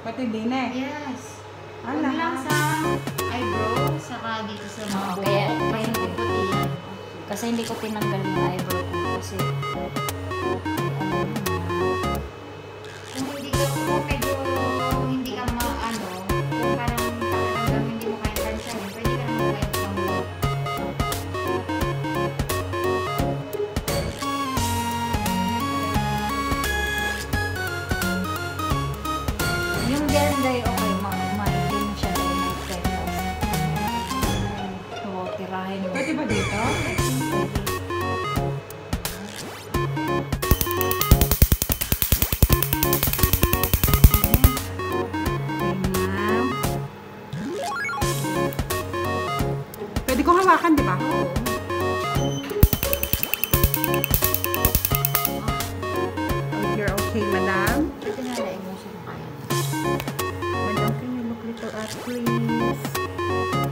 Ito din eh. Yes. Ah, Huwag lang sa eyebrow, saka dito sa mga Oo, buhok. kaya- Kasi puputi yan. Kasi hindi ko tinanggal yung eyebrow ko kasi Kung yung gender okay, ma mahindi mo siya dahil may freckles. So, tirahin mo. Pwede ba dito? Pwede kong hawakan, di ba? Oh, you're okay, madam. At please?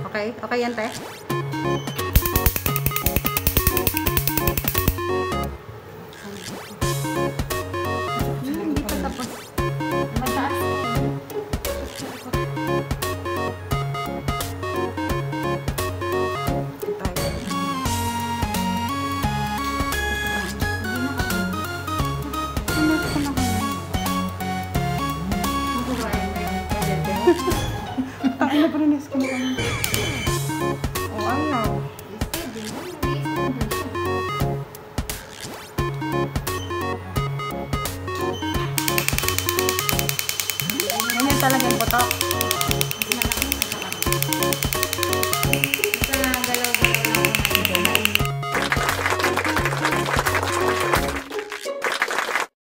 Okay? Okay yan, te? Ay, parinis ko na kami. Oh, ayaw. Ganyan talaga yung putok. Ganyan.